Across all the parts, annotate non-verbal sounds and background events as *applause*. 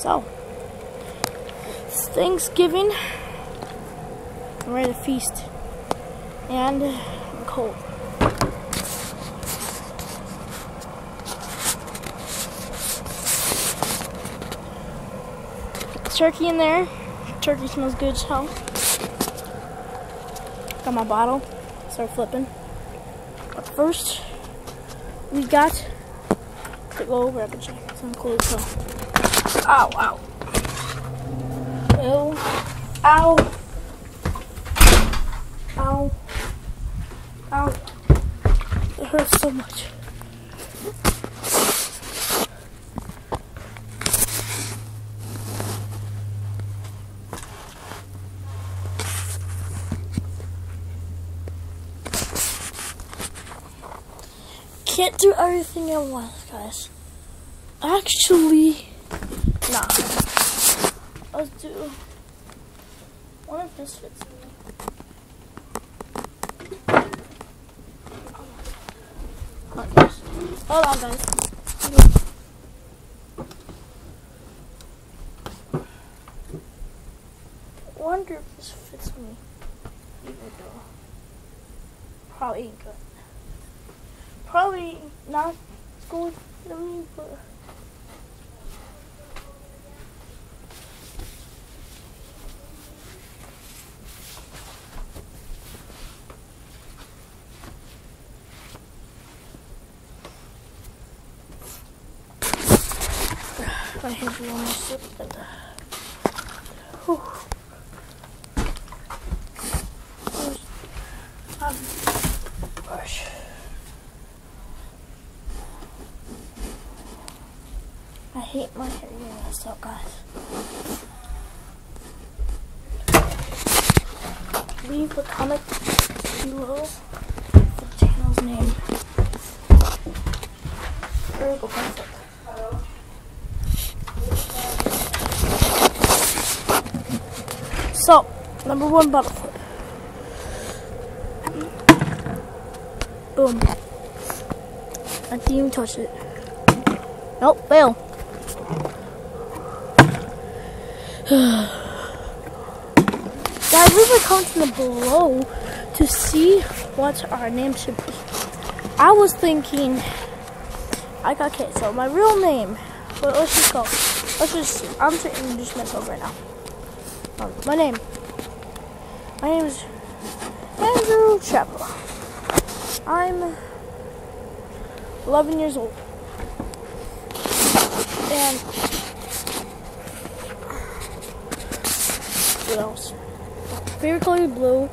So, it's Thanksgiving. I'm ready to feast. And I'm cold. Turkey in there. Turkey smells good as hell. Got my bottle. Start flipping. But first, we got to go over check some cold so. Ow, ow. Ew. Ow. Ow. Ow. It hurts so much. Can't do everything at once, guys. Actually, nah. Let's do one of this fits me. Oh. Hold on, guys. Wonder if this fits me. Even though probably ain't good. Probably not good for me, but. I I hate my hair when I suck, guys. leave a comment below the channel's name. There we. So, number one bottle flip. Boom. I didn't even touch it. Nope, fail. *sighs* Guys, leave a comment below to see what our name should be. I was thinking, I got okay, so my real name, but let's just go. Let's just, I'm to introduce myself right now. Um, my name, my name is Andrew Chapa. I'm 11 years old. And what else? Favorite color is blue.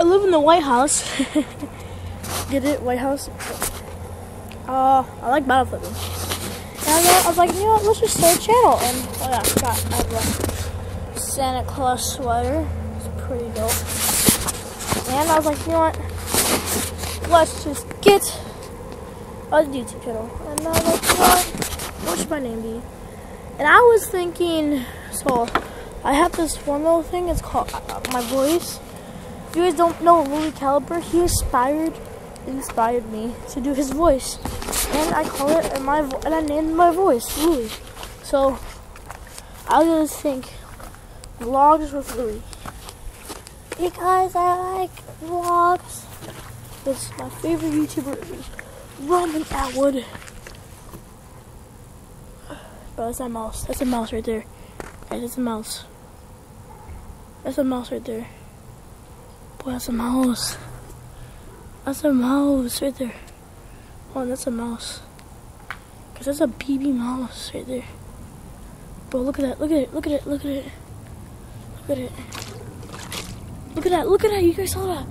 I live in the White House. *laughs* Get it? White House? Uh, I like battle flipping. And I was like, you know what, let's just start a channel. And, oh yeah, I forgot. I Santa Claus sweater. It's pretty dope. And I was like, you know what, let's just get a YouTube channel. And I was like, what, what should my name be? And I was thinking, so I have this little thing. It's called uh, my voice. If you guys don't know Lui Calibre, he inspired inspired me to do his voice, and I call it and my and I named my voice Lui. So I was gonna think vlogs with Lui because I like vlogs. It's my favorite YouTuber Roman Atwood. But that's a mouse. That's a mouse right there. That's a mouse. That's a mouse right there. Boy, that's a mouse. That's a mouse right there. Oh, that's a mouse. Cause that's a BB mouse right there. Bro, look at that. Look at it. Look at it. Look at it. Look at it. Look at that. Look at that. You guys saw that.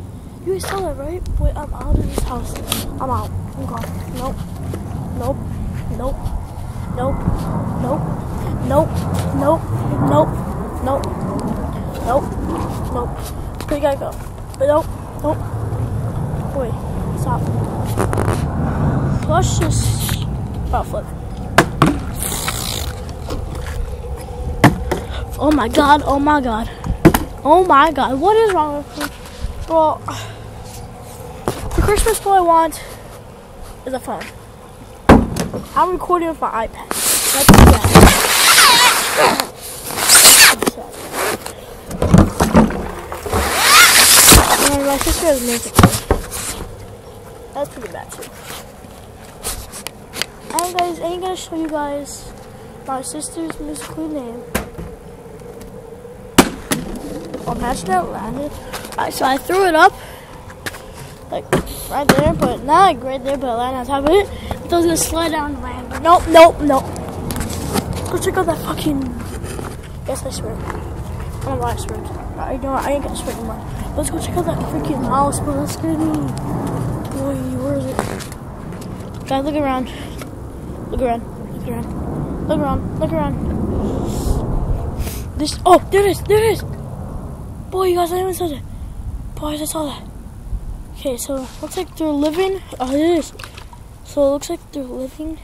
You guys saw that, right? Boy, I'm out of this house. I'm out. I'm gone. Nope. Nope. Nope. Nope. Nope. Nope. Nope. Nope. Nope. Nope. Nope. We gotta go. But nope. Nope. Wait. Stop. Let's just about flip. Oh my god, oh my god. Oh my god, what is wrong with me? Well, the Christmas toy I want is a phone. I'm recording with my iPad. And my sister is making That's pretty bad too. And guys, I'm gonna show you guys my sister's musical name. Imagine that landed. Alright, so I threw it up. Like right there, but not like right there, but it landed on top of it. It gonna slide down and land, but nope, nope, nope. Go check out that fucking. Yes, I swear. I don't know why I swear. I know I ain't gonna swear anymore. Let's go check out that freaking mouse, bro. That's gonna be. Boy, where is it? Guys, look around. Look around. Look around. Look around. Look around. This. Oh, there it is. There it is. Boy, you guys, I haven't saw that. Boys, I saw that. Okay, so looks like they're living. Oh, it is. So it looks like they're living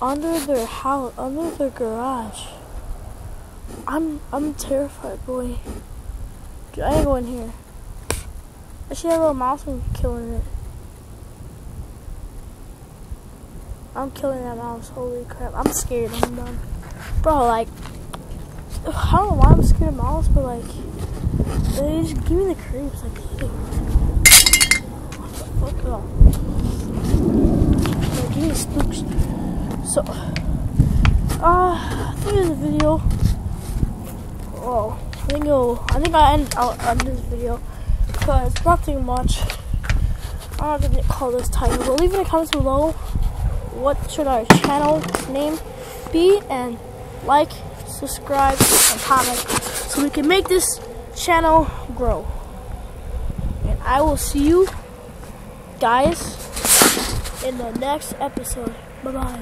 under their house, under their garage. I'm I'm terrified, boy. I ain't going here. I see that little mouse and killing it. I'm killing that mouse. Holy crap. I'm scared. I'm done. Bro, like, I don't know why I'm scared of mouse, but like, they just give me the creeps. Like, ew. what the fuck? Oh. Like, give me spooks. So, uh, I think a video. Oh, I think it'll, I think I end I'll end this video because nothing much. I don't if call this title, but leave in the comments below what should our channel name be and like, subscribe, and comment so we can make this channel grow. And I will see you guys in the next episode. Bye bye.